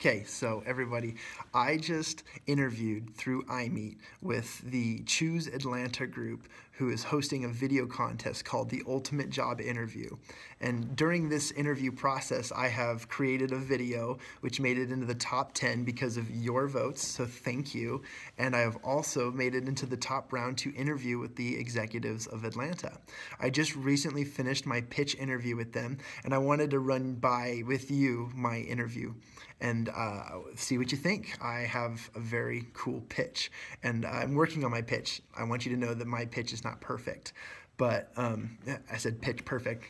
Okay, so everybody, I just interviewed through iMeet with the Choose Atlanta group who is hosting a video contest called the Ultimate Job Interview. And during this interview process, I have created a video which made it into the top 10 because of your votes, so thank you. And I have also made it into the top round to interview with the executives of Atlanta. I just recently finished my pitch interview with them, and I wanted to run by with you my interview and uh, see what you think. I have a very cool pitch, and I'm working on my pitch. I want you to know that my pitch is not perfect, but um, I said pitch perfect.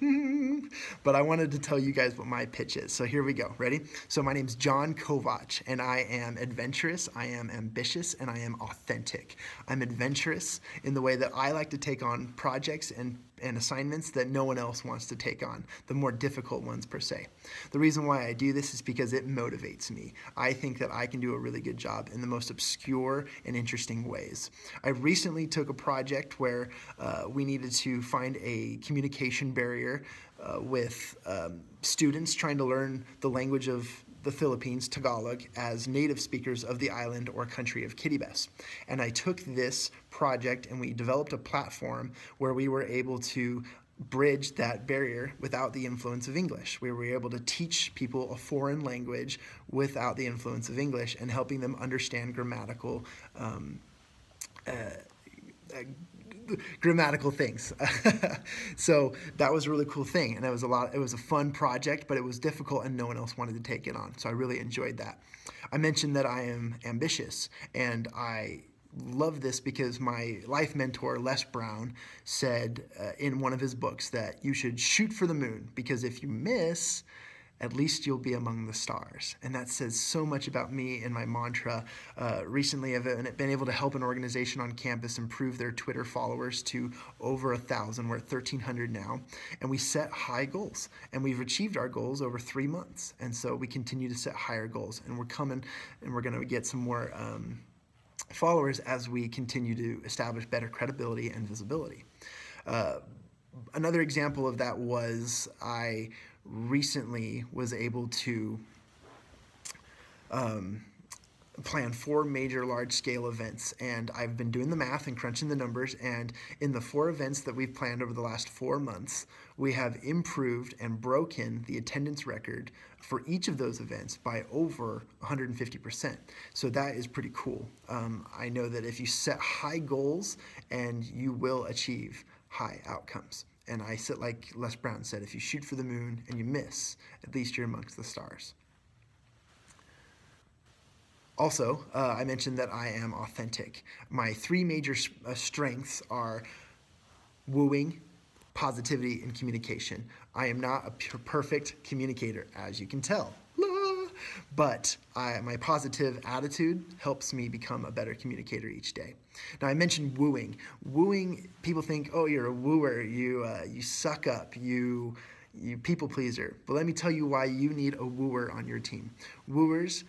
but I wanted to tell you guys what my pitch is. So here we go. Ready? So my name's Jon Kovach, and I am adventurous, I am ambitious, and I am authentic. I'm adventurous in the way that I like to take on projects and and assignments that no one else wants to take on, the more difficult ones per se. The reason why I do this is because it motivates me. I think that I can do a really good job in the most obscure and interesting ways. I recently took a project where uh, we needed to find a communication barrier uh, with um, students trying to learn the language of the Philippines, Tagalog, as native speakers of the island or country of Kiribati. And I took this project and we developed a platform where we were able to bridge that barrier without the influence of English. We were able to teach people a foreign language without the influence of English and helping them understand grammatical um, uh, uh, grammatical things. so that was a really cool thing, and it was a lot. It was a fun project, but it was difficult, and no one else wanted to take it on. So I really enjoyed that. I mentioned that I am ambitious, and I love this because my life mentor Les Brown said uh, in one of his books that you should shoot for the moon because if you miss at least you'll be among the stars. And that says so much about me and my mantra. Uh, recently, I've been able to help an organization on campus improve their Twitter followers to over a thousand. We're at 1,300 now. And we set high goals. And we've achieved our goals over three months. And so we continue to set higher goals. And we're coming and we're going to get some more. Um, followers as we continue to establish better credibility and visibility. Uh, another example of that was I recently was able to um, plan four major large scale events and I've been doing the math and crunching the numbers and in the four events that we've planned over the last four months we have improved and broken the attendance record for each of those events by over 150% so that is pretty cool. Um, I know that if you set high goals and you will achieve high outcomes and I sit like Les Brown said, if you shoot for the moon and you miss, at least you're amongst the stars. Also, uh, I mentioned that I am authentic. My three major uh, strengths are wooing, positivity, and communication. I am not a perfect communicator, as you can tell but I, my positive attitude helps me become a better communicator each day. Now I mentioned wooing. Wooing, people think, oh, you're a wooer. You uh, you suck up. You you people pleaser. But let me tell you why you need a wooer on your team. Wooers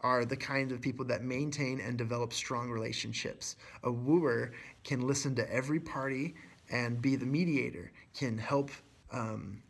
are the kind of people that maintain and develop strong relationships. A wooer can listen to every party and be the mediator, can help um,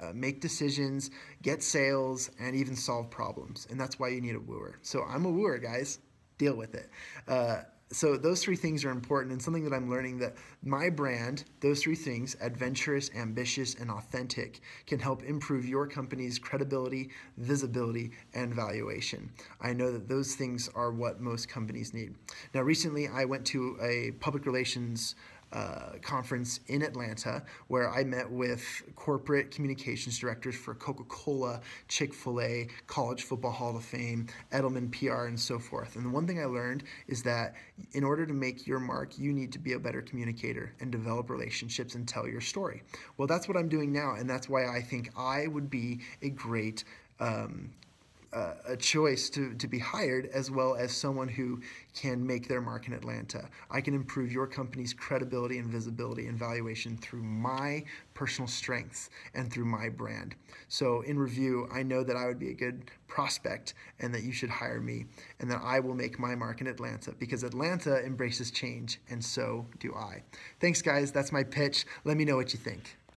uh, make decisions, get sales, and even solve problems. And that's why you need a wooer. So I'm a wooer, guys. Deal with it. Uh, so those three things are important and something that I'm learning that my brand, those three things, adventurous, ambitious, and authentic, can help improve your company's credibility, visibility, and valuation. I know that those things are what most companies need. Now recently I went to a public relations uh, conference in Atlanta where I met with corporate communications directors for Coca Cola, Chick fil A, College Football Hall of Fame, Edelman PR, and so forth. And the one thing I learned is that in order to make your mark, you need to be a better communicator and develop relationships and tell your story. Well, that's what I'm doing now, and that's why I think I would be a great um, uh, a choice to, to be hired as well as someone who can make their mark in Atlanta. I can improve your company's credibility and visibility and valuation through my personal strengths and through my brand. So in review, I know that I would be a good prospect and that you should hire me and that I will make my mark in Atlanta because Atlanta embraces change and so do I. Thanks guys, that's my pitch. Let me know what you think.